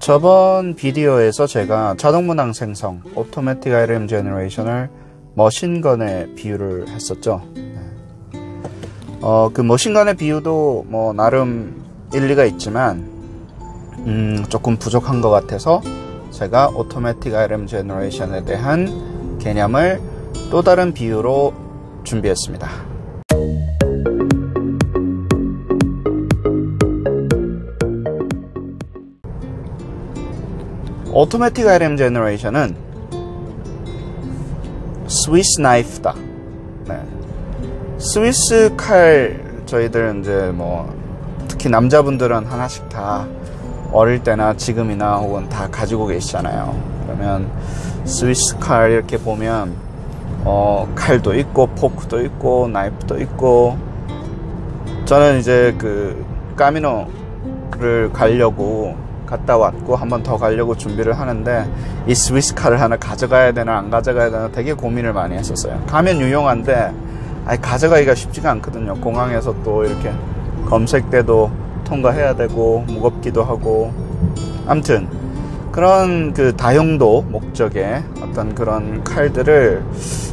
저번 비디오에서 제가 자동 문항 생성, Automatic Item Generation을 머신건에 비유를 했었죠. 네. 어, 그 머신건의 비유도 뭐 나름 일리가 있지만 음, 조금 부족한 것 같아서 제가 Automatic Item Generation에 대한 개념을 또 다른 비유로 준비했습니다. 오토매틱 아이템 제너레이션은 스위스 나이프다. 네. 스위스 칼 저희들 이제 뭐 특히 남자분들은 하나씩 다 어릴 때나 지금이나 혹은 다 가지고 계시잖아요. 그러면 스위스 칼 이렇게 보면 어, 칼도 있고 포크도 있고 나이프도 있고 저는 이제 그 까미노를 가려고 갔다 왔고 한 번 더 가려고 준비를 하는데 이 스위스 칼을 하나 가져가야 되나 안 가져가야 되나 되게 고민을 많이 했었어요. 가면 유용한데 아니 가져가기가 쉽지가 않거든요. 공항에서 또 이렇게 검색 때도 통과해야 되고 무겁기도 하고 암튼 그런 그 다용도 목적의 어떤 그런 칼들을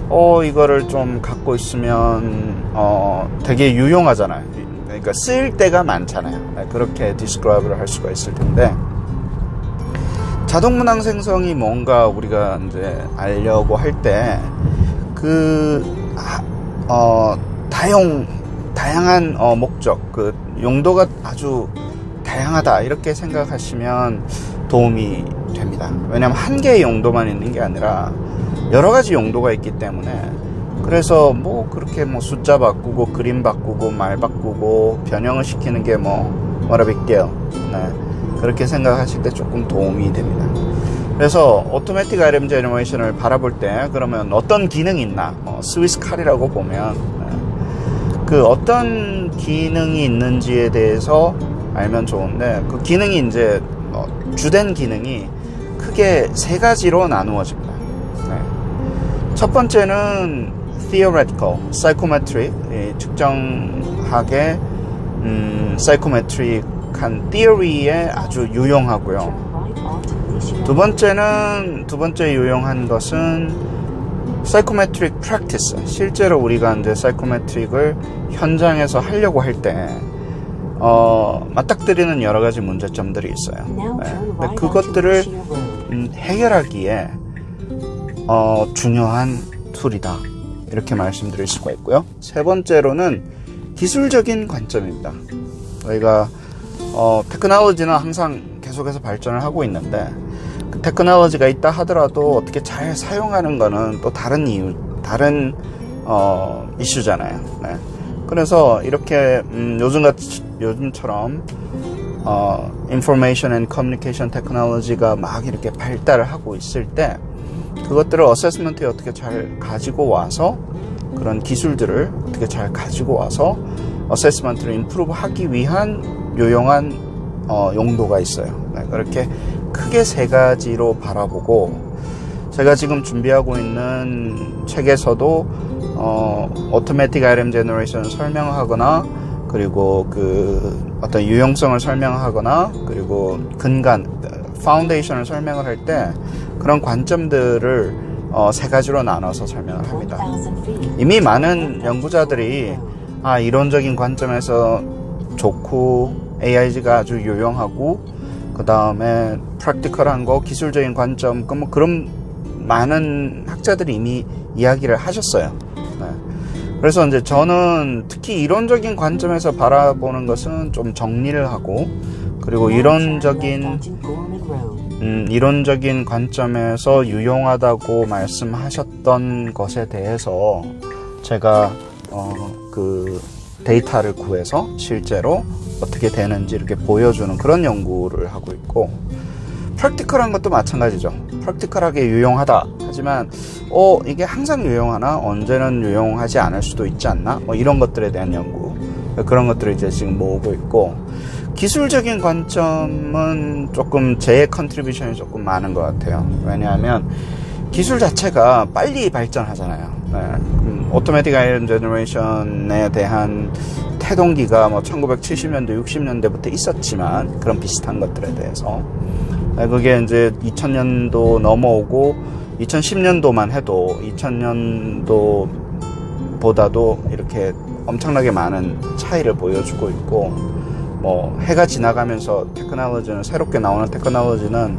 어 이거를 좀 갖고 있으면 어 되게 유용하잖아요. 그러니까 쓸 때가 많잖아요. 네, 그렇게 디스크라이브를 할 수가 있을 텐데 자동 문항 생성이 뭔가 우리가 이제 알려고 할 때그 어, 다용 다양한 어, 목적 그 용도가 아주 다양하다 이렇게 생각하시면 도움이 됩니다. 왜냐하면 한 개의 용도만 있는 게 아니라 여러 가지 용도가 있기 때문에 그래서 뭐 그렇게 뭐 숫자 바꾸고 그림 바꾸고 말 바꾸고 변형을 시키는 게뭐 what a big deal. 네. 그렇게 생각하실 때 조금 도움이 됩니다. 그래서 automatic item generation을 바라볼 때 그러면 어떤 기능이 있나 뭐 스위스 칼이라고 보면 네. 그 어떤 기능이 있는지에 대해서 알면 좋은데 그 기능이 이제 어, 주된 기능이 크게 세 가지로 나누어집니다. 네. 첫 번째는 theoretical, psychometric, 측정학의 음, psychometric 한 theory에 아주 유용하고요. 두 번째는 두 번째 유용한 것은 psychometric practice. 실제로 우리가 이제 psychometric을 현장에서 하려고 할 때 어, 맞닥뜨리는 여러 가지 문제점들이 있어요. 네. 그것들을 음, 해결하기에 어, 중요한 툴이다. 이렇게 말씀드릴 수가 있고요. 세 번째로는 기술적인 관점입니다. 저희가 어, 테크놀로지는 항상 계속해서 발전을 하고 있는데 그 테크놀로지가 있다 하더라도 어떻게 잘 사용하는 거는 또 다른 이유, 다른 어, 이슈잖아요. 네. 그래서 이렇게 음, 요즘 같이 요즘처럼 어, information and communication technology가 막 이렇게 발달을 하고 있을 때 그것들을 assessment에 어떻게 잘 가지고 와서 그런 기술들을 어떻게 잘 가지고 와서 assessment를 improve 하기 위한 유용한 어, 용도가 있어요. 네, 그렇게 크게 세 가지로 바라보고 제가 지금 준비하고 있는 책에서도 어, automatic item generation을 설명하거나 그리고 그 어떤 유용성을 설명하거나 그리고 근간 foundation을 설명을 할 때 그런 관점들을 어, 세 가지로 나눠서 설명을 합니다. 이미 많은 연구자들이 아, 이론적인 관점에서 좋고 AI가 아주 유용하고 그 다음에 practical한 거 기술적인 관점 그뭐 그런 많은 학자들이 이미 이야기를 하셨어요. 네. 그래서 이제 저는 특히 이론적인 관점에서 바라보는 것은 좀 정리를 하고 그리고 이론적인 음, 이론적인 관점에서 유용하다고 말씀하셨던 것에 대해서 제가 어, 그 데이터를 구해서 실제로 어떻게 되는지 이렇게 보여주는 그런 연구를 하고 있고 practical한 것도 마찬가지죠. practical하게 유용하다. 하지만 어 이게 항상 유용하나 언제는 유용하지 않을 수도 있지 않나? 뭐 이런 것들에 대한 연구 그런 것들을 이제 지금 모으고 있고 기술적인 관점은 조금 제 contribution이 조금 많은 것 같아요. 왜냐하면 기술 자체가 빨리 발전하잖아요. 네. 음, automatic item generation에 대한 태동기가 뭐 1970년대, 60년대부터 있었지만 그런 비슷한 것들에 대해서. 네, 그게 이제 2000년도 넘어오고 2010년도만 해도 2000년도보다도 이렇게 엄청나게 많은 차이를 보여주고 있고 뭐 해가 지나가면서 테크놀로지는 새롭게 나오는 테크놀로지는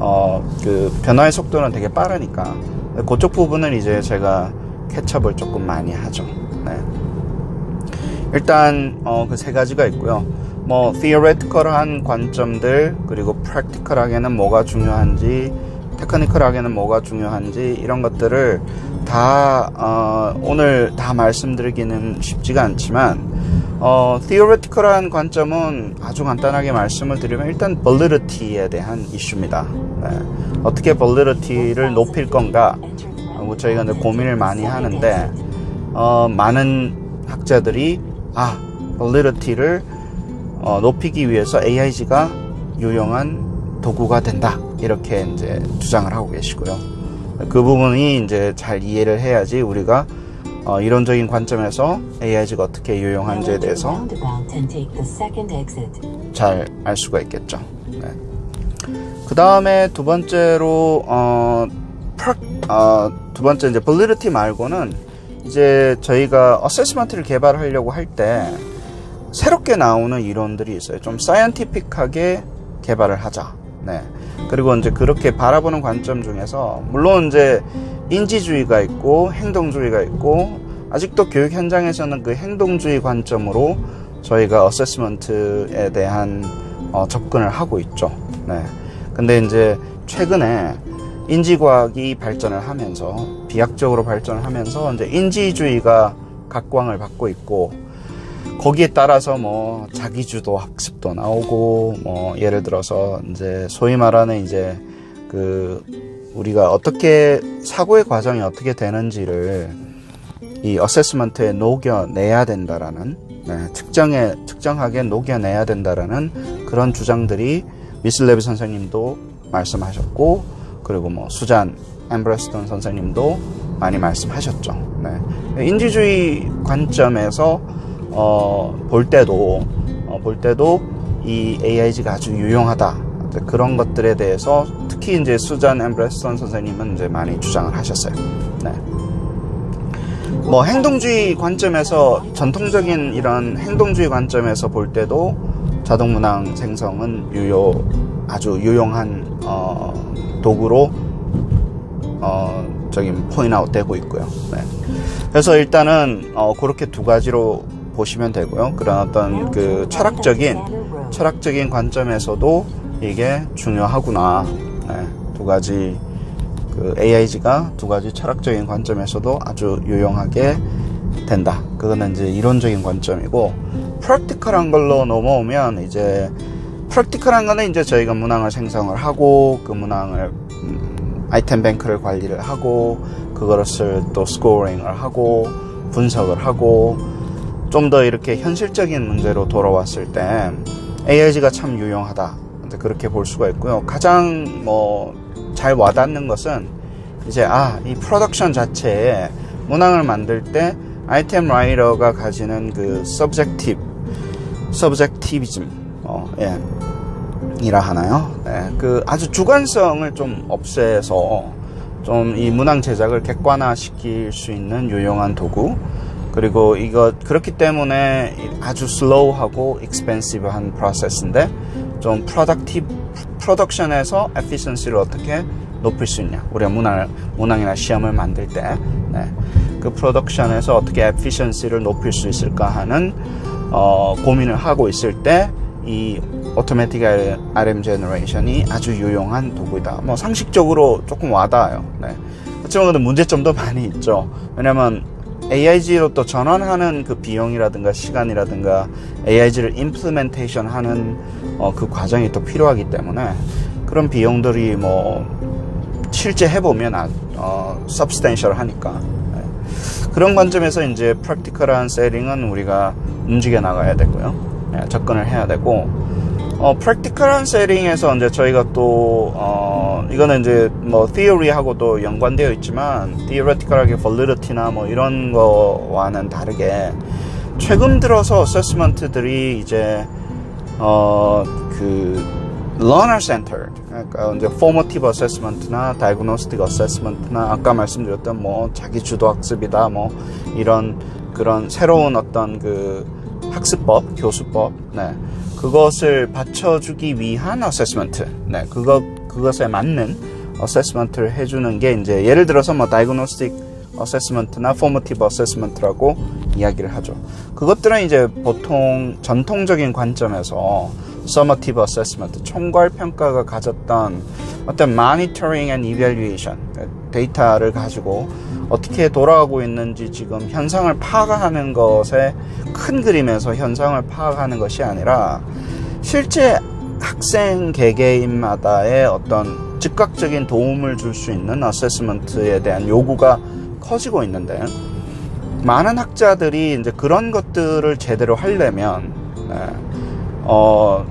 어 그 변화의 속도는 되게 빠르니까. 그쪽 부분은 이제 제가 캐첩을 조금 많이 하죠. 네. 일단 어, 그 세 가지가 있고요. 뭐 theoretical한 관점들 그리고 practical하게는 뭐가 중요한지 테크니컬하게는 뭐가 중요한지 이런 것들을 다 어, 오늘 다 말씀드리기는 쉽지가 않지만 어, theoretical한 관점은 아주 간단하게 말씀을 드리면 일단 validity에 대한 이슈입니다. 네. 어떻게 validity를 높일 건가? 어, 저희가 이제 고민을 많이 하는데 어, 많은 학자들이 아 validity를 어, 높이기 위해서 AIG가 유용한 도구가 된다 이렇게 이제 주장을 하고 계시고요. 그 부분이 이제 잘 이해를 해야지 우리가 어, 이론적인 관점에서 AIG가 어떻게 유용한지에 대해서 잘 알 수가 있겠죠. 네. 그 다음에 두 번째로 어, 어, 두 번째 이제 validity 말고는 이제 저희가 어세스먼트를 개발하려고 할 때 새롭게 나오는 이론들이 있어요. 좀 사이언티픽하게 개발을 하자. 네. 그리고 이제 그렇게 바라보는 관점 중에서 물론 이제 인지주의가 있고 행동주의가 있고 아직도 교육 현장에서는 그 행동주의 관점으로 저희가 어세스먼트에 대한 어, 접근을 하고 있죠. 네. 근데 이제 최근에 인지과학이 발전을 하면서 비약적으로 발전을 하면서 이제 인지주의가 각광을 받고 있고 거기에 따라서 뭐 자기주도 학습도 나오고 뭐 예를 들어서 이제 소위 말하는 이제 그 우리가 어떻게 사고의 과정이 어떻게 되는지를 이 어세스먼트에 녹여내야 된다라는 네, 특정에 특정하게 녹여내야 된다라는 그런 주장들이 미슬레비 선생님도 말씀하셨고 그리고 뭐 수잔 엠브레스턴 선생님도 많이 말씀하셨죠. 네. 인지주의 관점에서 어, 볼 때도 어, 볼 때도 이 AIG가 아주 유용하다. 그런 것들에 대해서 특히 이제 수잔 엠브레스턴 선생님은 이제 많이 주장을 하셨어요. 네. 뭐 행동주의 관점에서 전통적인 이런 행동주의 관점에서 볼 때도 자동 문항 생성은 유효 아주 유용한 어, 도구로 어, 저기 point out 되고 있고요. 네. 그래서 일단은 어, 그렇게 두 가지로 보시면 되고요. 그런 어떤 그 철학적인 철학적인 관점에서도 이게 중요하구나. 네. 두 가지 그 AIG가 두 가지 철학적인 관점에서도 아주 유용하게 된다. 그거는 이제 이론적인 관점이고 practical한 걸로 넘어오면 이제 practical한 거는 이제 저희가 문항을 생성을 하고 그 문항을 음, item bank를 관리를 하고 그것을 또 scoring을 하고 분석을 하고 좀 더 이렇게 현실적인 문제로 돌아왔을 때 AIG가 참 유용하다. 그렇게 볼 수가 있고요. 가장 뭐 잘 와닿는 것은 이제 아 이 production 자체에 문항을 만들 때 item writer가 가지는 그 subjective subjectivism 어, 예. 이라 하나요? 네, 그 아주 주관성을 좀 없애서 좀 이 문항 제작을 객관화 시킬 수 있는 유용한 도구. 그리고 이거 그렇기 때문에 아주 slow하고 expensive한 process인데 좀 productive production에서 efficiency를 어떻게 높일 수 있냐. 우리가 문항 문항이나 시험을 만들 때그 네, production에서 어떻게 efficiency를 높일 수 있을까 하는 어, 고민을 하고 있을 때 이 오토매틱 RM 제너레이션이 아주 유용한 도구이다. 뭐 상식적으로 조금 와닿아요. 네. 그렇지만 문제점도 많이 있죠. 왜냐면 AIG로 또 전환하는 그 비용이라든가 시간이라든가 AIG를 임플리멘테이션 하는 어, 그 과정이 또 필요하기 때문에 그런 비용들이 뭐 실제 해보면 아, 어, substantial 하니까 네. 그런 관점에서 이제 프랙티컬한 세링은 우리가 움직여 나가야 되고요. 네, 접근을 해야 되고 어, 프랙티컬한 세링에서 이제 저희가 또, 어, 이거는 이제 뭐, theory하고도 연관되어 있지만, theoretical하게 validity나 뭐 이런 거와는 다르게, 최근 들어서 어세스먼트들이 이제, 어, 그, learner centered 그러니까 이제 formative assessment나 diagnostic assessment나 아까 말씀드렸던 뭐 자기 주도 학습이다 뭐 이런 그런 새로운 어떤 그 학습법 교수법 네 그것을 받쳐주기 위한 assessment 네 그거 그것에 맞는 assessment를 해주는 게 이제 예를 들어서 뭐 diagnostic assessment나 formative assessment라고 이야기를 하죠. 그것들은 이제 보통 전통적인 관점에서 summative assessment, 총괄 평가가 가졌던 어떤 monitoring and evaluation 데이터를 가지고 어떻게 돌아가고 있는지 지금 현상을 파악하는 것에 큰 그림에서 현상을 파악하는 것이 아니라 실제 학생 개개인마다의 어떤 즉각적인 도움을 줄 수 있는 어세스먼트에 대한 요구가 커지고 있는데 많은 학자들이 이제 그런 것들을 제대로 하려면 네, 어,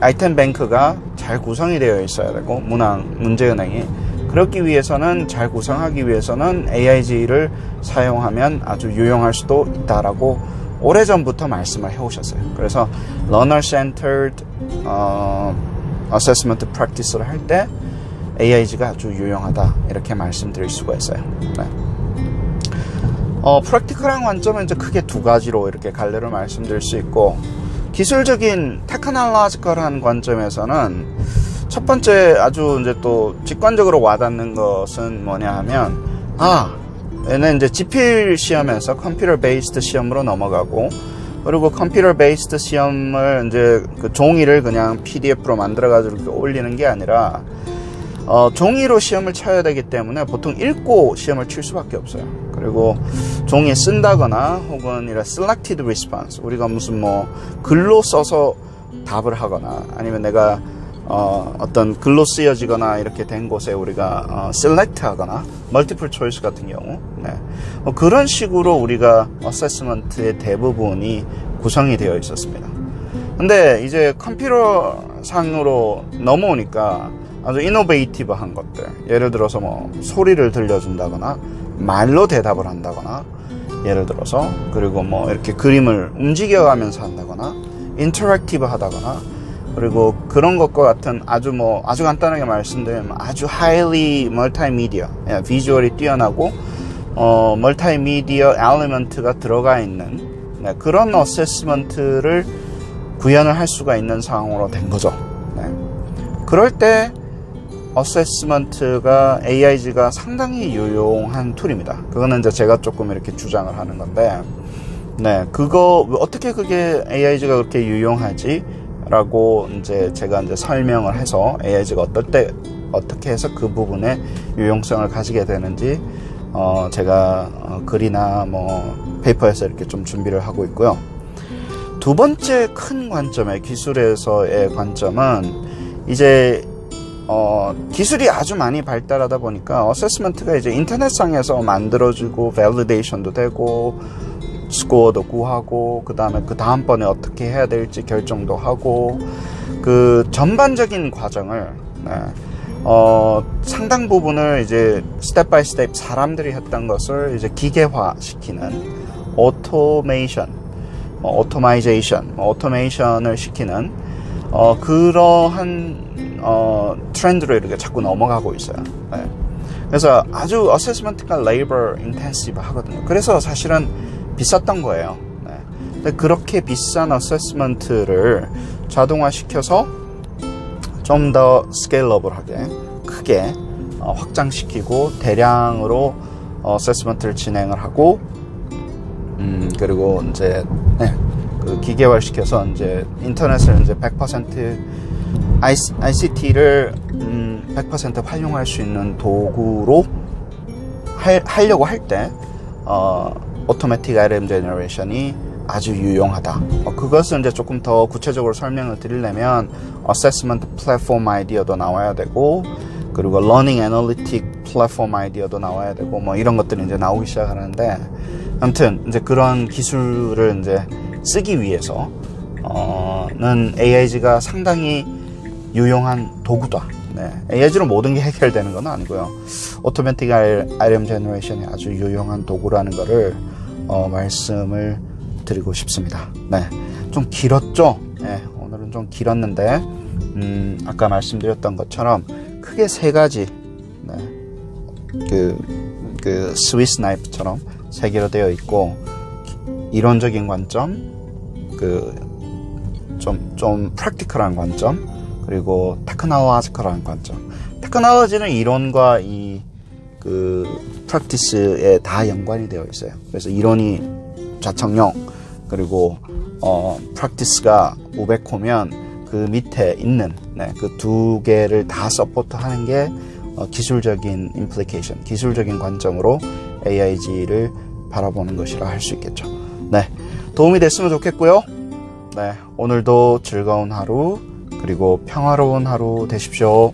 아이템 뱅크가 잘 구성이 되어 있어야 되고 문항 문제은행이 그렇기 위해서는 잘 구성하기 위해서는 AIG를 사용하면 아주 유용할 수도 있다라고 오래전부터 말씀을 해오셨어요. 그래서 Learner Centered 어, Assessment Practice를 할 때 AIG가 아주 유용하다 이렇게 말씀드릴 수가 있어요. 네. 어, practical한 관점은 이제 크게 두 가지로 이렇게 갈래로 말씀드릴 수 있고 기술적인 technological한 관점에서는 첫 번째 아주 이제 또 직관적으로 와닿는 것은 뭐냐 하면 아 얘는 이제 지필 시험에서 computer based 시험으로 넘어가고 그리고 computer based 시험을 이제 그 종이를 그냥 PDF로 만들어 가지고 올리는 게 아니라 어, 종이로 시험을 쳐야 되기 때문에 보통 읽고 시험을 칠 수밖에 없어요. 그리고 종이에 쓴다거나 혹은 이런 selected response 우리가 무슨 뭐 글로 써서 답을 하거나 아니면 내가 어, 어떤 글로 쓰여지거나 이렇게 된 곳에 우리가 어, select 하거나 multiple choice 같은 경우 네. 뭐 그런 식으로 우리가 어세스먼트의 대부분이 구성이 되어 있었습니다. 근데 이제 컴퓨터 상으로 넘어오니까 아주 innovative한 것들 예를 들어서 뭐 소리를 들려준다거나 말로 대답을 한다거나 예를 들어서 그리고 뭐 이렇게 그림을 움직여가면서 한다거나 interactive 하다거나 그리고 그런 것과 같은 아주 뭐 아주 간단하게 말씀드리면 아주 highly multimedia 예, visual이 뛰어나고 어 multimedia element가 들어가 있는 네, 그런 어세스먼트를 구현을 할 수가 있는 상황으로 된 거죠. 네. 그럴 때 어세스먼트가 AIG가 상당히 유용한 툴입니다. 그거는 이제 제가 조금 이렇게 주장을 하는 건데, 네, 그거, 어떻게 그게 AIG가 그렇게 유용하지? 라고 이제 제가 이제 설명을 해서 AIG가 어떨 때, 어떻게 해서 그 부분에 유용성을 가지게 되는지, 어, 제가 어, 글이나 뭐 paper에서 이렇게 좀 준비를 하고 있고요. 두 번째 큰 관점의 기술에서의 관점은 이제 어, 기술이 아주 많이 발달하다 보니까 assessment가 이제 인터넷상에서 만들어지고 validation도 되고 스코어도 구하고 그 다음에 그 다음번에 어떻게 해야 될지 결정도 하고 그 전반적인 과정을 네, 어, 상당 부분을 이제 step by step 사람들이 했던 것을 이제 기계화 시키는 automation, 뭐 automization, 뭐 automation을 시키는 어, 그러한 어, trend로 이렇게 자꾸 넘어가고 있어요. 네. 그래서 아주 assessment가 labor intensive 하거든요. 그래서 사실은 비쌌던 거예요. 네. 근데 그렇게 비싼 assessment를 자동화시켜서 좀 더 scalable하게 크게 어, 확장시키고 대량으로 assessment를 진행을 하고 음, 그리고 이제 네, 그 기계화시켜서 이제 인터넷을 이제 100% ICT를 음, 100% 활용할 수 있는 도구로 할, 하려고 할때 어, 오토매틱 RM 제너레이션이 아주 유용하다. 어, 그것을 이제 조금 더 구체적으로 설명을 드리려면 assessment platform 아이디어도 나와야 되고 그리고 learning analytic platform 아이디어도 나와야 되고 뭐 이런 것들이 이제 나오기 시작하는데 아무튼 이제 그런 기술을 이제 쓰기 위해서 어는 AIG가 상당히 유용한 도구다. 네. AIG로 모든 게 해결되는 건 아니고요. automatic RM 제너레이션이 아주 유용한 도구라는 것을 어, 말씀을 드리고 싶습니다. 네. 좀 길었죠? 네. 오늘은 좀 길었는데 음, 아까 말씀드렸던 것처럼 크게 세 가지 네. 그, 그 Swiss knife처럼 세 개로 되어 있고 이론적인 관점 그 좀, 좀 practical한 관점 그리고 technological한 관점 테크놀로지는 이론과 이 그 practice에 다 연관이 되어 있어요 그래서 이론이 좌청룡 그리고 어 practice가 우백호면 그 밑에 있는 네, 그 두 개를 다 support하는 게 어, 기술적인 implication, 기술적인 관점으로 AIG를 바라보는 것이라 할 수 있겠죠. 네, 도움이 됐으면 좋겠고요. 네, 오늘도 즐거운 하루 그리고 평화로운 하루 되십시오.